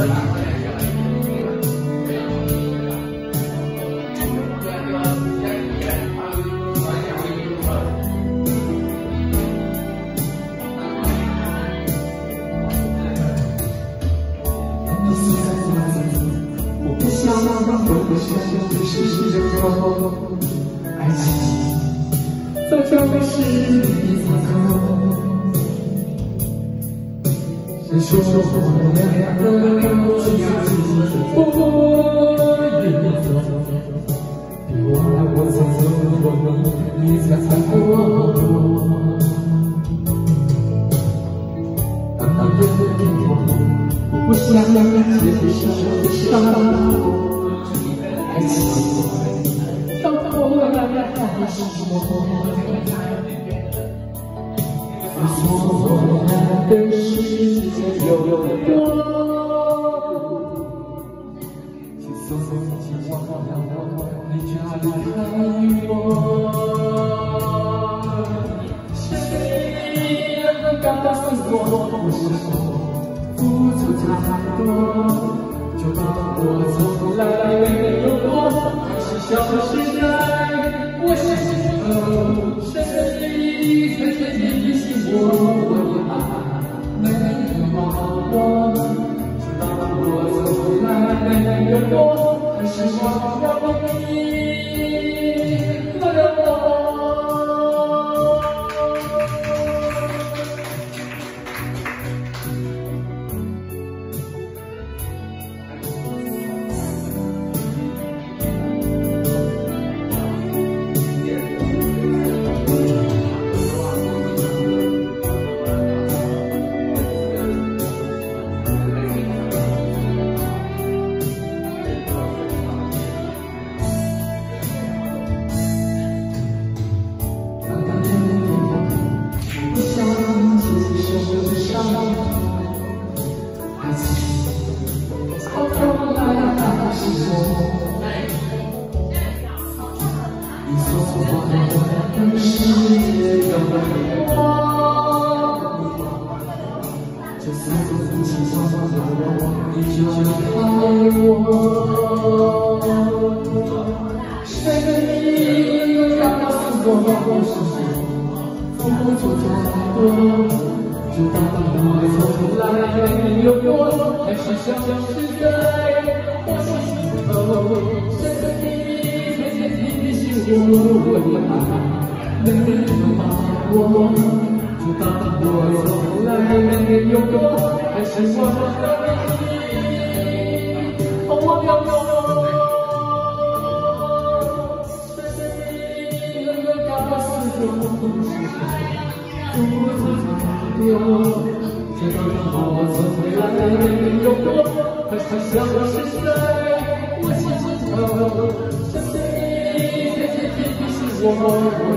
爱接受伤。爱情到头来还是错，错的时间有多？请说说情话，你却离开我。谁能告诉我，为什么付出太多？就当我从来没有过，还是消失在我心头。深里深深提醒我，世界有多大就算不起床，你就爱我。谁能告诉我，是谁付出太多？就当我从来没有过，还是消失在我心头。深深的、深深的提醒我，没有把握。就当我从来没有过，还是忘了你，忘了我。谁能告诉我，付出太多？就当我从来没有过，还是消失在我心头。谁谁提醒我，没有忘了。就当我